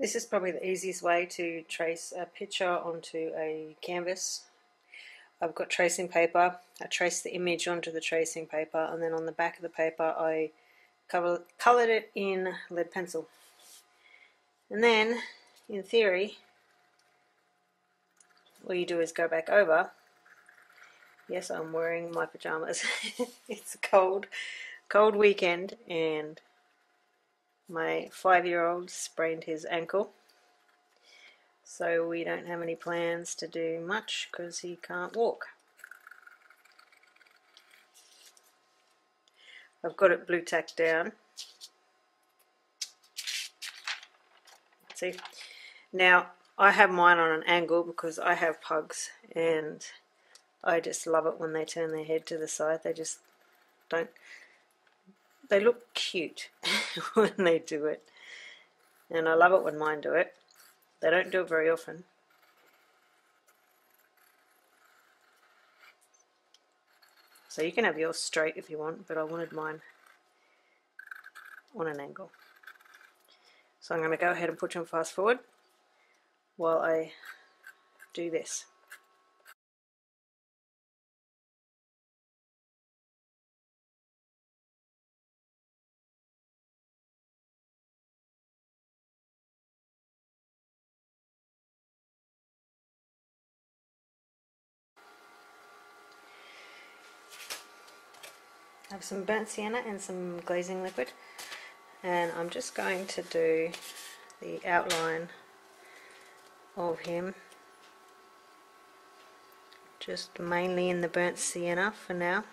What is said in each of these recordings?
This is probably the easiest way to trace a picture onto a canvas. I've got tracing paper, I trace the image onto the tracing paper and then on the back of the paper I cover, coloured it in lead pencil. And then, in theory, all you do is go back over. Yes, I'm wearing my pajamas. it's a cold, cold weekend and my five-year-old sprained his ankle. So we don't have any plans to do much because he can't walk. I've got it blue tacked down. See? Now, I have mine on an angle because I have pugs and I just love it when they turn their head to the side. They just don't they look cute when they do it. And I love it when mine do it. They don't do it very often. So you can have yours straight if you want, but I wanted mine on an angle. So I'm going to go ahead and put them fast forward while I do this. Have some burnt sienna and some glazing liquid. And I'm just going to do the outline of him. Just mainly in the burnt sienna for now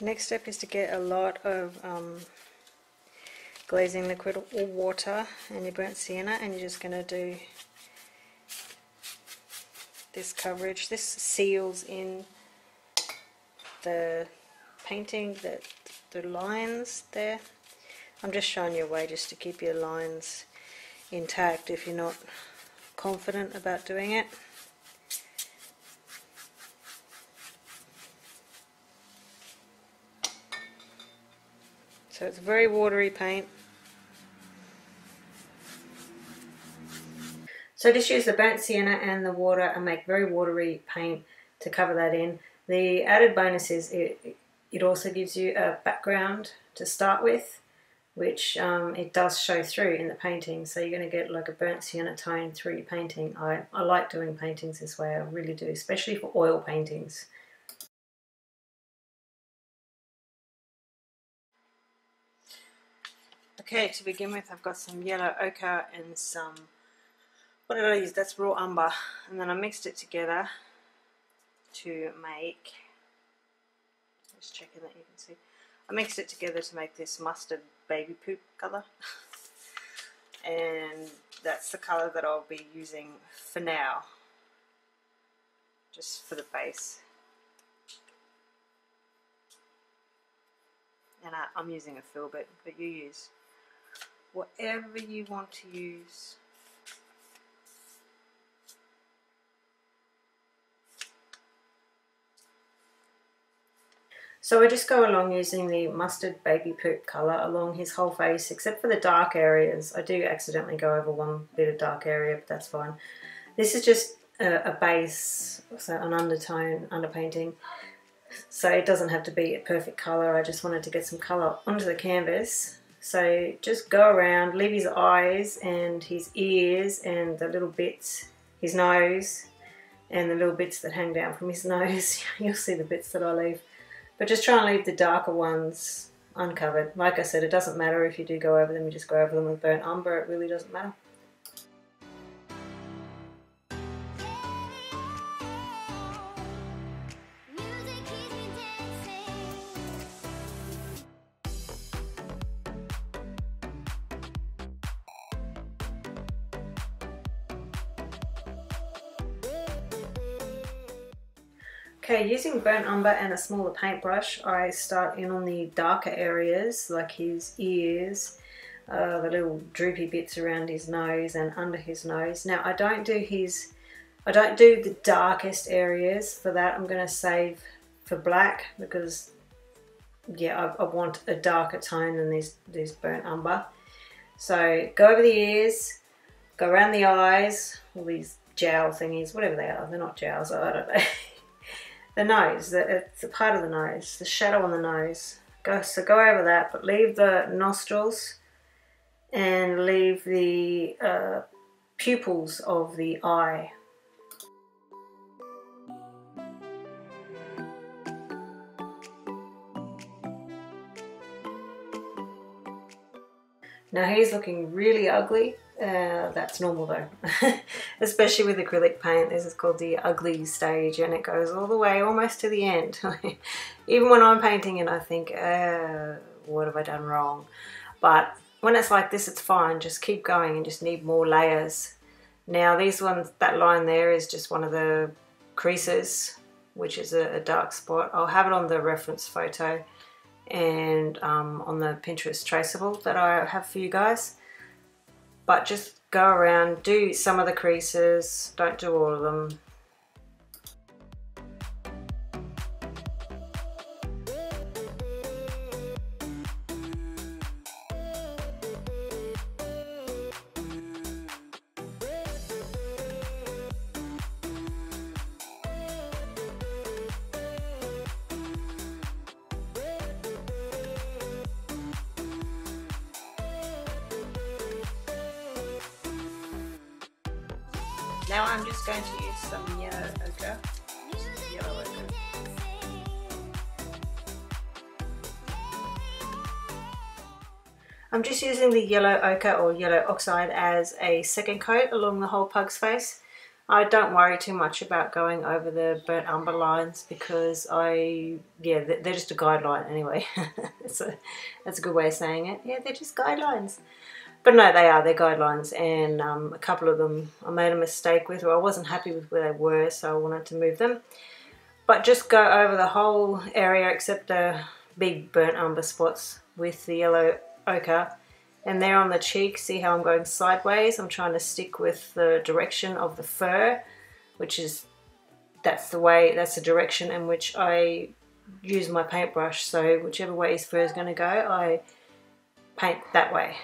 Next step is to get a lot of um, glazing liquid or water and your burnt sienna and you're just going to do this coverage. This seals in the painting, the, the lines there. I'm just showing you a way just to keep your lines intact if you're not confident about doing it. So it's very watery paint. So just use the burnt sienna and the water and make very watery paint to cover that in. The added bonus is it, it also gives you a background to start with, which um, it does show through in the painting. So you're going to get like a burnt sienna tone through your painting. I, I like doing paintings this way, I really do, especially for oil paintings. Okay, to begin with, I've got some yellow ochre and some, what did I use? That's raw umber. And then I mixed it together to make, just checking that you can see. I mixed it together to make this mustard baby poop colour. and that's the colour that I'll be using for now, just for the base. And I, am using a filbert, but you use whatever you want to use. So I just go along using the mustard baby poop colour along his whole face except for the dark areas. I do accidentally go over one bit of dark area but that's fine. This is just a, a base, so an undertone, underpainting. So it doesn't have to be a perfect colour. I just wanted to get some colour onto the canvas so just go around, leave his eyes and his ears and the little bits, his nose and the little bits that hang down from his nose. You'll see the bits that I leave. But just try and leave the darker ones uncovered. Like I said, it doesn't matter if you do go over them, you just go over them with burnt umber, it really doesn't matter. Okay, using burnt umber and a smaller paintbrush, I start in on the darker areas, like his ears, uh, the little droopy bits around his nose and under his nose. Now, I don't do his, I don't do the darkest areas for that. I'm going to save for black because, yeah, I, I want a darker tone than this, burnt umber. So, go over the ears, go around the eyes, all these jowl thingies, whatever they are. They're not jowls, I don't know. the nose, the, it's a part of the nose, the shadow on the nose. Go, so go over that, but leave the nostrils and leave the uh, pupils of the eye. Now he's looking really ugly uh, that's normal though, especially with acrylic paint. This is called the ugly stage and it goes all the way almost to the end. Even when I'm painting it, I think, uh, what have I done wrong? But when it's like this, it's fine. Just keep going and just need more layers. Now these ones, that line there is just one of the creases, which is a, a dark spot. I'll have it on the reference photo and um, on the Pinterest traceable that I have for you guys but just go around, do some of the creases, don't do all of them. Now I'm just going to use some yellow ochre. Yellow ochre. I'm just using the yellow ochre or yellow oxide as a second coat along the whole pug's face. I don't worry too much about going over the burnt umber lines because I, yeah, they're just a guideline anyway. a, that's a good way of saying it. Yeah, they're just guidelines. But no, they are, they're guidelines, and um, a couple of them I made a mistake with, or I wasn't happy with where they were, so I wanted to move them. But just go over the whole area except the big burnt umber spots with the yellow ochre. And there on the cheek, see how I'm going sideways? I'm trying to stick with the direction of the fur, which is, that's the way, that's the direction in which I use my paintbrush. So whichever way his fur is going to go, I paint that way.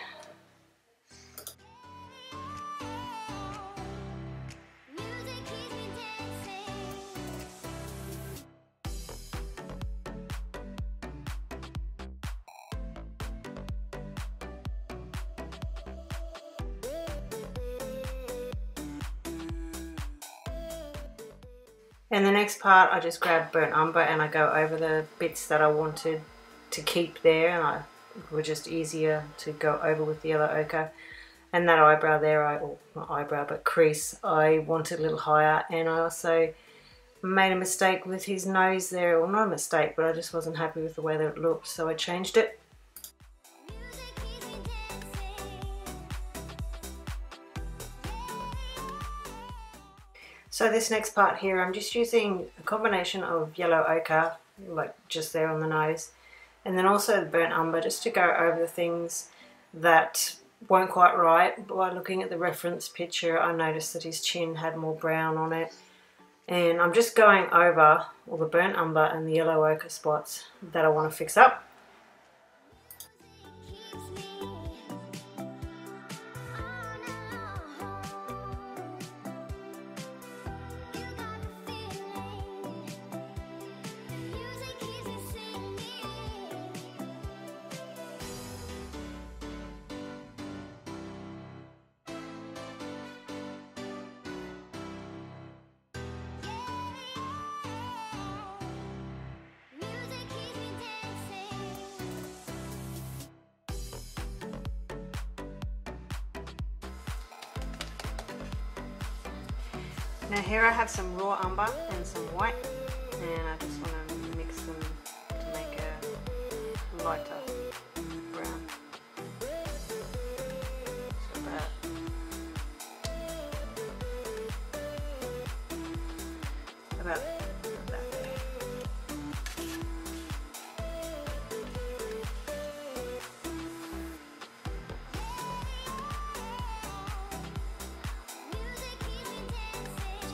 And the next part, I just grab burnt umber and I go over the bits that I wanted to keep there and I were just easier to go over with the yellow ochre. And that eyebrow there, I, or not eyebrow, but crease, I wanted a little higher. And I also made a mistake with his nose there. Well, not a mistake, but I just wasn't happy with the way that it looked, so I changed it. So this next part here, I'm just using a combination of yellow ochre, like just there on the nose, and then also the burnt umber, just to go over the things that weren't quite right. By looking at the reference picture, I noticed that his chin had more brown on it. And I'm just going over all the burnt umber and the yellow ochre spots that I want to fix up. Now here I have some raw umber and some white and I just want to mix them to make a lighter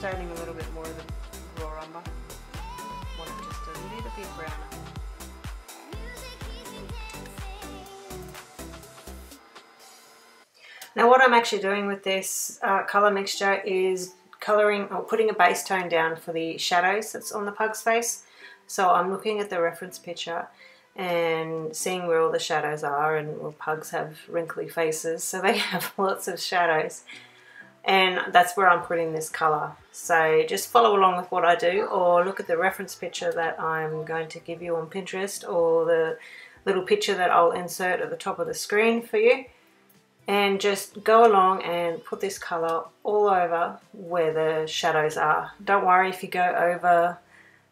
a little bit more of the raw it just a little bit. Now what I'm actually doing with this uh, colour mixture is colouring or putting a base tone down for the shadows that's on the pug's face. So I'm looking at the reference picture and seeing where all the shadows are and well, pugs have wrinkly faces so they have lots of shadows and that's where I'm putting this colour. So just follow along with what I do or look at the reference picture that I'm going to give you on Pinterest or the little picture that I'll insert at the top of the screen for you and just go along and put this colour all over where the shadows are. Don't worry if you go over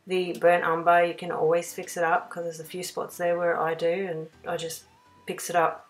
the burnt umber, you can always fix it up because there's a few spots there where I do and I just fix it up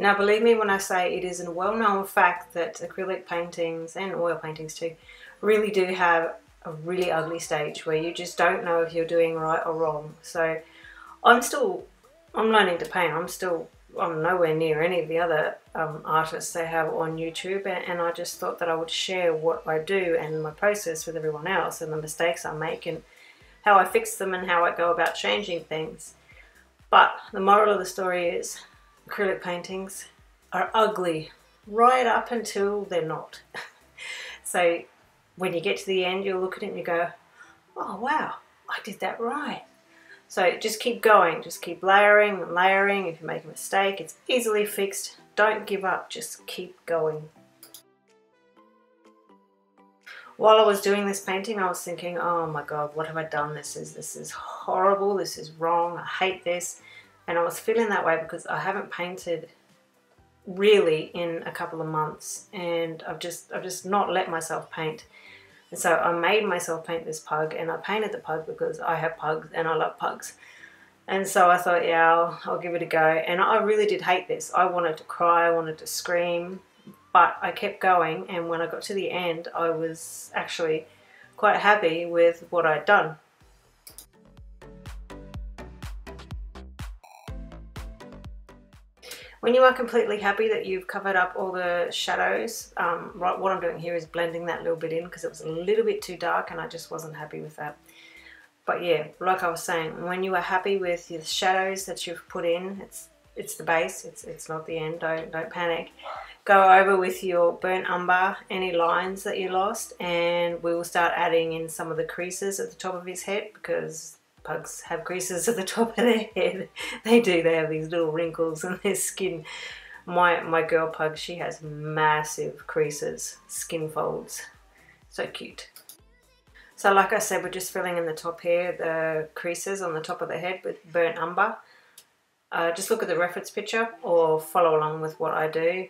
Now believe me when I say it is a well-known fact that acrylic paintings and oil paintings too really do have a really ugly stage where you just don't know if you're doing right or wrong. So I'm still, I'm learning to paint. I'm still, I'm nowhere near any of the other um, artists they have on YouTube and, and I just thought that I would share what I do and my process with everyone else and the mistakes I make and how I fix them and how I go about changing things. But the moral of the story is acrylic paintings are ugly right up until they're not. so when you get to the end, you'll look at it and you go, oh wow, I did that right. So just keep going, just keep layering and layering. If you make a mistake, it's easily fixed. Don't give up, just keep going. While I was doing this painting, I was thinking, oh my God, what have I done? This is, this is horrible, this is wrong, I hate this. And I was feeling that way because I haven't painted really in a couple of months and I've just I've just not let myself paint. And so I made myself paint this pug and I painted the pug because I have pugs and I love pugs. And so I thought, yeah, I'll, I'll give it a go. And I really did hate this. I wanted to cry, I wanted to scream, but I kept going. And when I got to the end, I was actually quite happy with what I'd done. When you are completely happy that you've covered up all the shadows, um, right, what I'm doing here is blending that little bit in because it was a little bit too dark and I just wasn't happy with that. But yeah, like I was saying, when you are happy with the shadows that you've put in, it's it's the base, it's, it's not the end, don't, don't panic. Go over with your burnt umber, any lines that you lost, and we will start adding in some of the creases at the top of his head because pugs have creases at the top of their head. They do, they have these little wrinkles in their skin. My, my girl pug, she has massive creases, skin folds. So cute. So like I said, we're just filling in the top here, the creases on the top of the head with burnt umber. Uh, just look at the reference picture or follow along with what I do.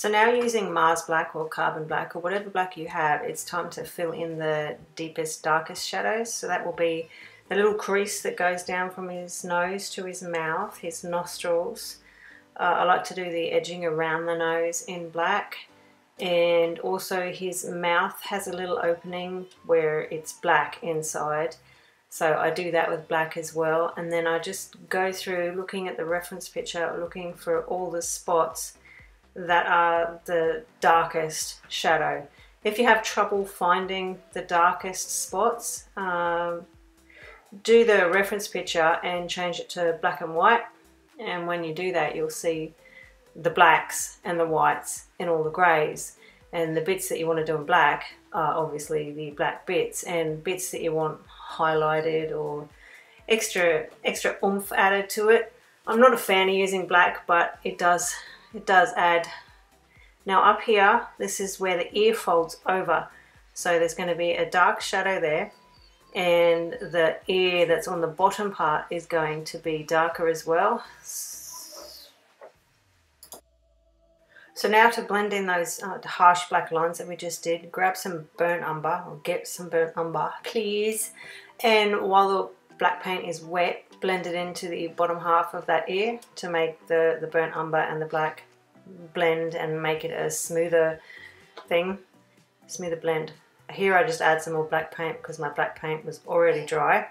So now using Mars Black or Carbon Black or whatever black you have, it's time to fill in the deepest, darkest shadows. So that will be the little crease that goes down from his nose to his mouth, his nostrils. Uh, I like to do the edging around the nose in black. And also his mouth has a little opening where it's black inside. So I do that with black as well. And then I just go through looking at the reference picture, looking for all the spots that are the darkest shadow. If you have trouble finding the darkest spots, um, do the reference picture and change it to black and white. And when you do that, you'll see the blacks and the whites and all the greys. And the bits that you want to do in black are obviously the black bits and bits that you want highlighted or extra extra oomph added to it. I'm not a fan of using black, but it does it does add. Now up here, this is where the ear folds over. So there's going to be a dark shadow there and the ear that's on the bottom part is going to be darker as well. So now to blend in those uh, harsh black lines that we just did, grab some burnt umber, or get some burnt umber, please. And while the black paint is wet, blend it into the bottom half of that ear to make the, the burnt umber and the black blend and make it a smoother thing, smoother blend. Here I just add some more black paint because my black paint was already dry.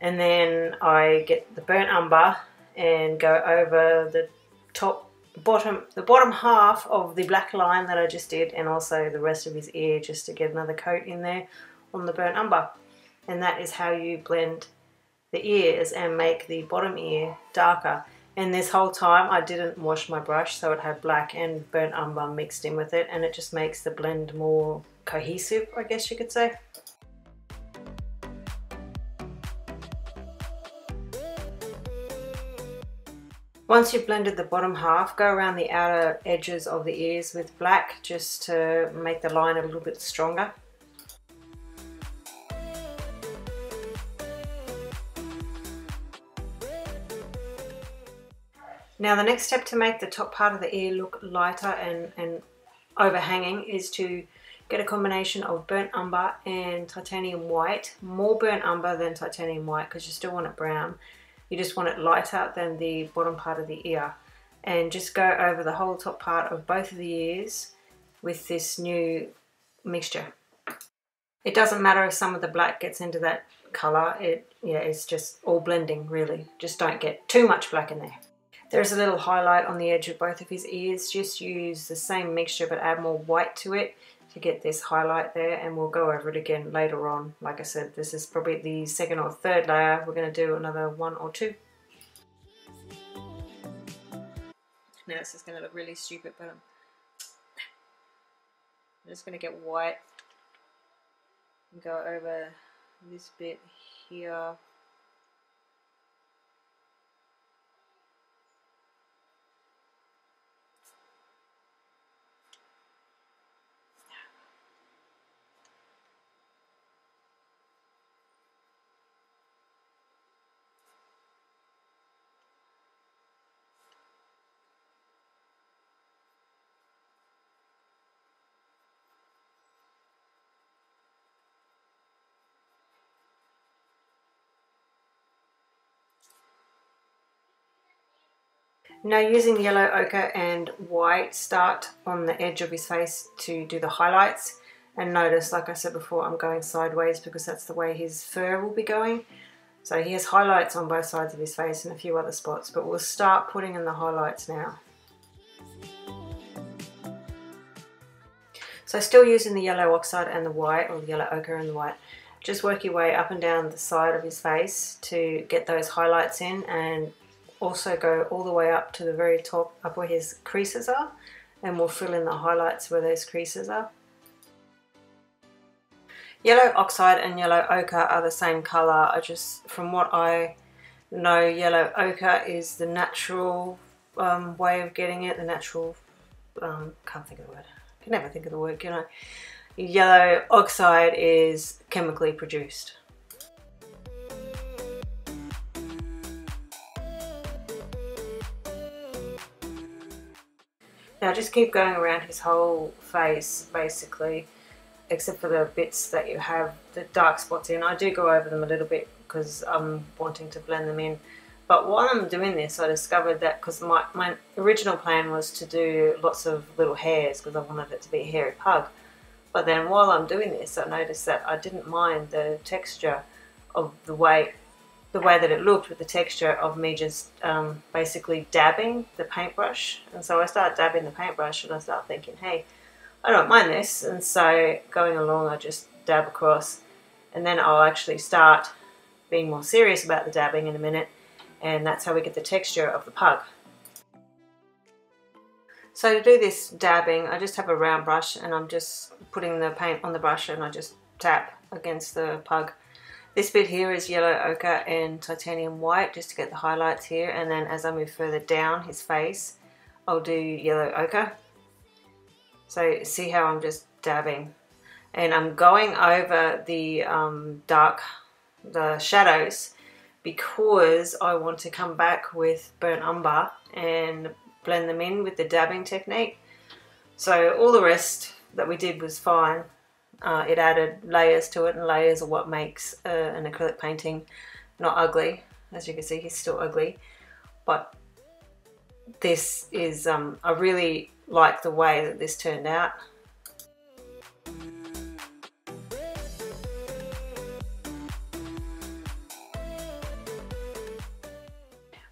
And then I get the burnt umber and go over the top bottom the bottom half of the black line that I just did and also the rest of his ear just to get another coat in there on the burnt umber and that is how you blend the ears and make the bottom ear darker and this whole time I didn't wash my brush so it had black and burnt umber mixed in with it and it just makes the blend more cohesive I guess you could say. Once you've blended the bottom half, go around the outer edges of the ears with black just to make the line a little bit stronger. Now the next step to make the top part of the ear look lighter and, and overhanging is to get a combination of burnt umber and titanium white. More burnt umber than titanium white because you still want it brown. You just want it lighter than the bottom part of the ear. And just go over the whole top part of both of the ears with this new mixture. It doesn't matter if some of the black gets into that colour, it yeah, it's just all blending really. Just don't get too much black in there. There's a little highlight on the edge of both of his ears. Just use the same mixture but add more white to it to get this highlight there and we'll go over it again later on. Like I said, this is probably the second or third layer. We're going to do another one or two. Now this is going to look really stupid, but I'm, I'm just going to get white and go over this bit here Now using yellow ochre and white, start on the edge of his face to do the highlights. And notice, like I said before, I'm going sideways because that's the way his fur will be going. So he has highlights on both sides of his face and a few other spots, but we'll start putting in the highlights now. So still using the yellow oxide and the white, or the yellow ochre and the white, just work your way up and down the side of his face to get those highlights in and also go all the way up to the very top, up where his creases are, and we'll fill in the highlights where those creases are. Yellow oxide and yellow ochre are the same colour, I just, from what I know, yellow ochre is the natural um, way of getting it, the natural, um, can't think of the word, I can never think of the word, can I? Yellow oxide is chemically produced. Now just keep going around his whole face basically except for the bits that you have the dark spots in. I do go over them a little bit because I'm wanting to blend them in. But while I'm doing this, I discovered that because my, my original plan was to do lots of little hairs because I wanted it to be a hairy pug. But then while I'm doing this, I noticed that I didn't mind the texture of the way the way that it looked with the texture of me just um, basically dabbing the paintbrush. And so I start dabbing the paintbrush and I start thinking, hey, I don't mind this. And so going along, I just dab across and then I'll actually start being more serious about the dabbing in a minute. And that's how we get the texture of the pug. So to do this dabbing, I just have a round brush and I'm just putting the paint on the brush and I just tap against the pug this bit here is yellow ochre and titanium white just to get the highlights here and then as I move further down his face I'll do yellow ochre. So see how I'm just dabbing and I'm going over the um, dark, the shadows because I want to come back with burnt umber and blend them in with the dabbing technique. So all the rest that we did was fine. Uh, it added layers to it and layers are what makes uh, an acrylic painting not ugly. As you can see, he's still ugly. But this is, um, I really like the way that this turned out.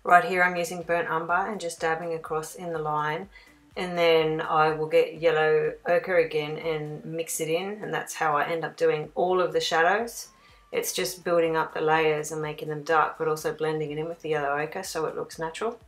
Right here I'm using burnt umber and just dabbing across in the line and then I will get yellow ochre again and mix it in and that's how I end up doing all of the shadows. It's just building up the layers and making them dark but also blending it in with the yellow ochre so it looks natural.